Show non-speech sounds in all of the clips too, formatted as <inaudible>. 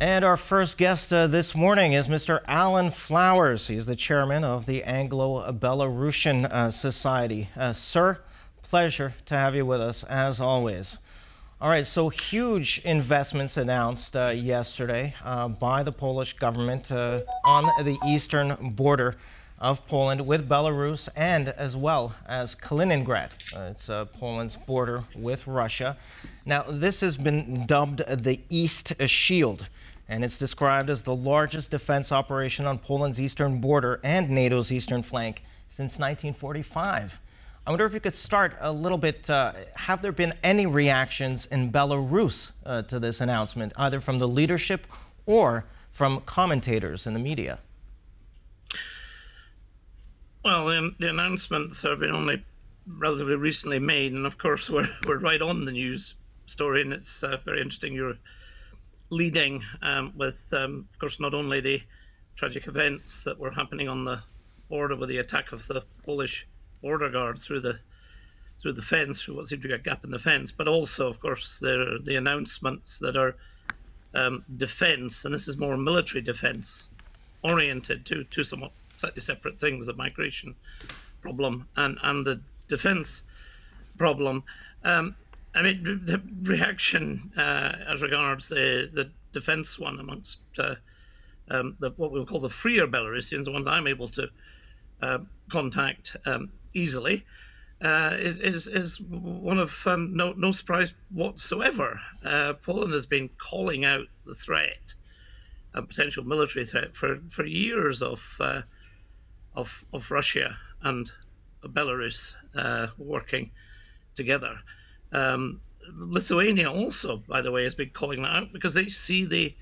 And our first guest uh, this morning is Mr. Alan Flowers. He's the chairman of the Anglo Belarusian uh, Society. Uh, sir, pleasure to have you with us as always. All right, so huge investments announced uh, yesterday uh, by the Polish government uh, on the eastern border of Poland with Belarus and as well as Kaliningrad. Uh, it's uh, Poland's border with Russia. Now, this has been dubbed the East Shield, and it's described as the largest defense operation on Poland's eastern border and NATO's eastern flank since 1945. I wonder if you could start a little bit. Uh, have there been any reactions in Belarus uh, to this announcement, either from the leadership or from commentators in the media? Well, the, the announcements have been only relatively recently made, and of course <laughs> we're we're right on the news story, and it's uh, very interesting. You're leading um, with, um, of course, not only the tragic events that were happening on the border with the attack of the Polish border guard through the through the fence, through what seemed to be a gap in the fence, but also, of course, the the announcements that are um, defence, and this is more military defence oriented to to somewhat slightly separate things the migration problem and, and the defense problem. Um, I mean, the reaction uh, as regards the, the defense one amongst uh, um, the, what we'll call the freer Belarusians, the ones I'm able to uh, contact um, easily, uh, is, is, is one of um, no, no surprise whatsoever. Uh, Poland has been calling out the threat, a potential military threat, for, for years of uh, of, of Russia and Belarus uh, working together. Um, Lithuania also, by the way, has been calling that out because they see the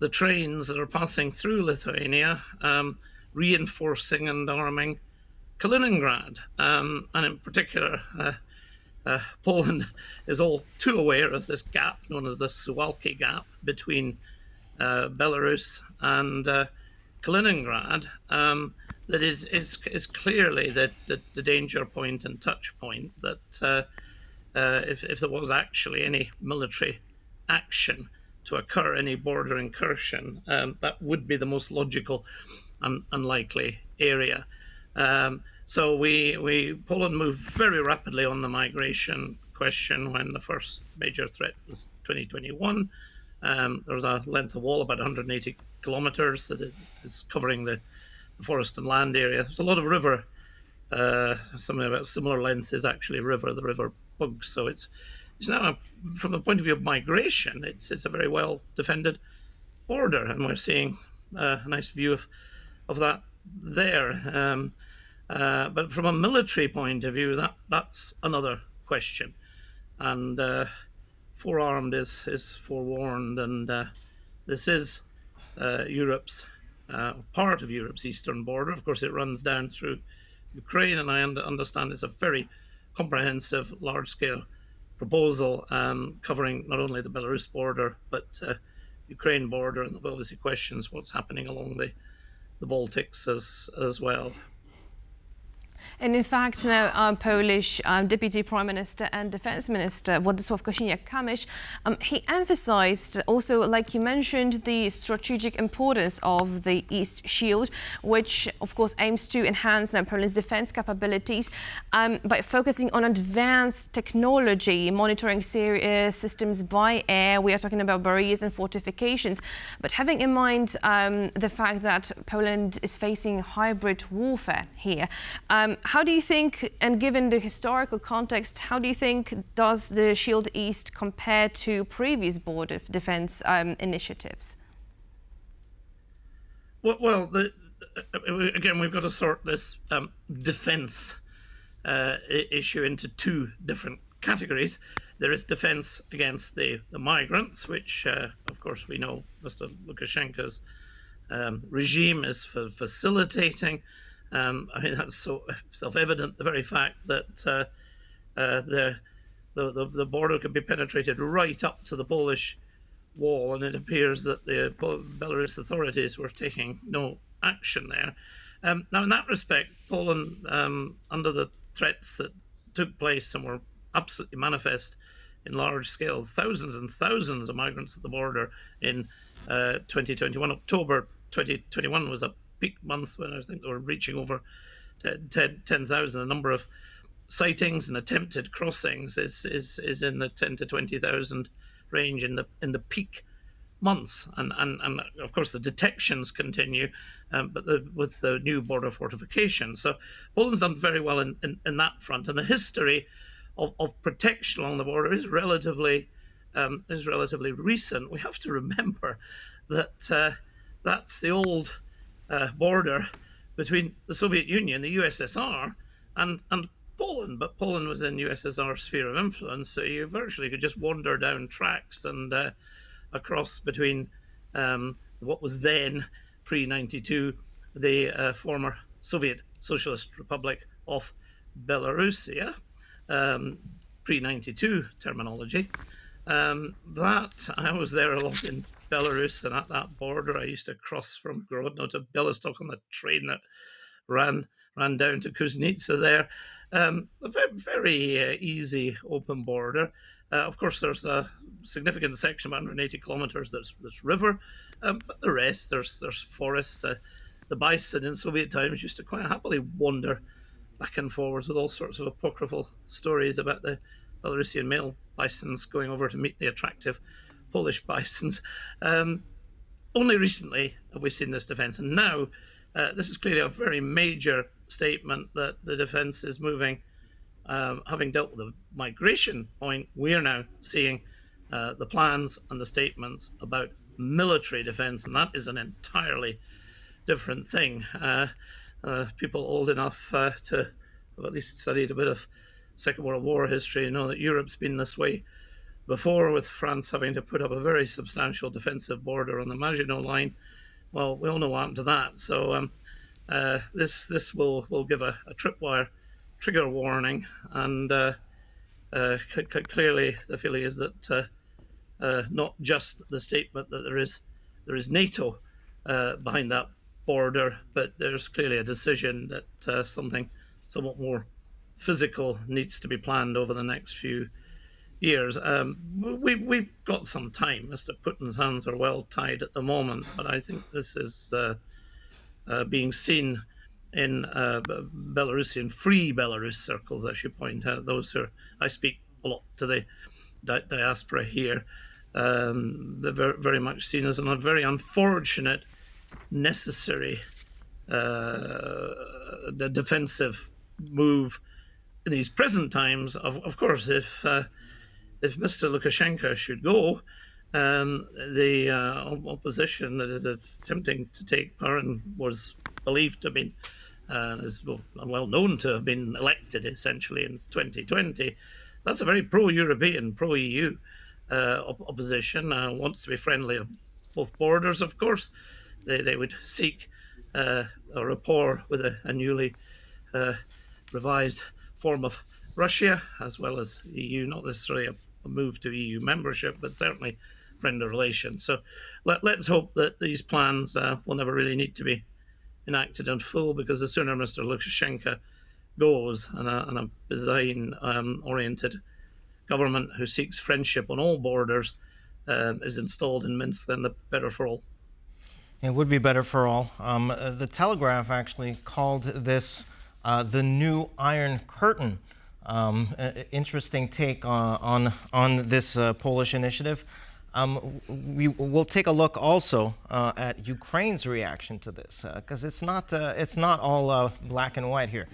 the trains that are passing through Lithuania um, reinforcing and arming Kaliningrad, um, and in particular. Uh, uh, Poland <laughs> is all too aware of this gap known as the Suwalki Gap between uh, Belarus and uh, Kaliningrad, um, that is is is clearly the, the, the danger point and touch point that uh, uh, if if there was actually any military action to occur, any border incursion, um, that would be the most logical and unlikely area. Um, so we we Poland moved very rapidly on the migration question when the first major threat was 2021. Um, there was a length of wall about 180 kilometers that is covering the forest and land area. There's a lot of river. Uh, something about similar length is actually river, the River Bug. So it's it's now, a, from the point of view of migration, it's it's a very well defended border, and we're seeing uh, a nice view of of that there. Um, uh, but from a military point of view, that that's another question, and uh, forearmed is is forewarned, and uh, this is uh, Europe's uh, part of Europe's eastern border. Of course, it runs down through Ukraine, and I understand it's a very comprehensive, large-scale proposal um, covering not only the Belarus border but uh, Ukraine border, and obviously questions what's happening along the the Baltics as as well. And in fact, now um, Polish um, Deputy Prime Minister and Defense Minister Władysław Kosiniak-Kamysz, um, he emphasized also, like you mentioned, the strategic importance of the East Shield, which of course aims to enhance now Poland's defense capabilities um, by focusing on advanced technology, monitoring uh, systems by air. We are talking about barriers and fortifications, but having in mind um, the fact that Poland is facing hybrid warfare here. Um, how do you think, and given the historical context, how do you think does the Shield East compare to previous border defense um, initiatives? Well, well the, uh, again, we've got to sort this um, defense uh, issue into two different categories. There is defense against the, the migrants, which, uh, of course, we know Mr. Lukashenko's um, regime is for facilitating. Um, I mean, that's so self-evident. The very fact that uh, uh, the, the the border could be penetrated right up to the Polish wall, and it appears that the Belarus authorities were taking no action there. Um, now, in that respect, Poland, um, under the threats that took place and were absolutely manifest in large scale, thousands and thousands of migrants at the border in uh, 2021. October 2021 was a peak month when I think they were reaching over 10,000. 10, the number of sightings and attempted crossings is, is, is in the 10 to 20,000 range in the in the peak months, and and, and of course the detections continue, um, but the, with the new border fortification. So Poland's done very well in, in, in that front, and the history of, of protection along the border is relatively um, is relatively recent. We have to remember that uh, that's the old uh, border between the Soviet Union, the USSR, and and Poland, but Poland was in USSR sphere of influence, so you virtually could just wander down tracks and uh, across between um, what was then pre 92 the uh, former Soviet Socialist Republic of Byelorussia, um, pre 92 terminology. Um, that I was there a lot in Belarus, and at that border, I used to cross from Grodno to Bialystok on the train that ran ran down to Kuznitsa there. Um, a very, very uh, easy open border. Uh, of course, there's a significant section of 180 kilometers that's, that's river, um, but the rest there's there's forest. Uh, the bison in Soviet times used to quite happily wander back and forwards with all sorts of apocryphal stories about the Belarusian male bisons going over to meet the attractive Polish bisons. Um, only recently have we seen this defence, and now uh, this is clearly a very major statement that the defence is moving um, having dealt with the migration point, we are now seeing uh, the plans and the statements about military defense, and that is an entirely different thing. Uh, uh, people old enough uh, to have at least studied a bit of Second World War history know that Europe's been this way before, with France having to put up a very substantial defensive border on the Maginot Line. Well, we all know what happened to that. So um, uh, this this will will give a, a tripwire trigger warning, and uh, uh, clearly the feeling is that uh, uh, not just the statement that there is there is NATO uh, behind that border, but there's clearly a decision that something somewhat more physical needs to be planned over the next few years. Um, we, we've got some time. Mr. Putin's hands are well tied at the moment, but I think this is being seen in uh, Belarusian free Belarus circles, I should point out. Those who are, I speak a lot to the di- diaspora here. Um, they're very, very, much seen as a very unfortunate, necessary, uh, the defensive move in these present times. Of, of course, if uh, if Mr. Lukashenko should go, um, the uh, opposition that is attempting to take power and was believed to have been uh, is well known to have been elected essentially in 2020. That's a very pro-European, pro-EU uh, op- opposition. Uh, wants to be friendly of both borders, of course. They, they would seek uh, a rapport with a, a newly uh, revised form of Russia, as well as EU. Not necessarily a, a move to EU membership, but certainly friendly relations. So let, us hope that these plans uh, will never really need to be enacted in full because the sooner Mr. Lukashenko goes and a, and a design um, oriented government who seeks friendship on all borders um, is installed in Minsk, then the better for all. It would be better for all. Um, uh, the Telegraph actually called this uh, the new Iron Curtain. Um, interesting take on, on, on this uh, Polish initiative. Um, we will take a look also uh, at Ukraine's reaction to this because uh, it's not uh, it's not all uh, black and white here.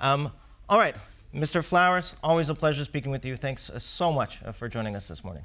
Um, all right, Mr. Flowers, always a pleasure speaking with you. Thanks uh, so much uh, for joining us this morning.